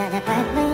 The purple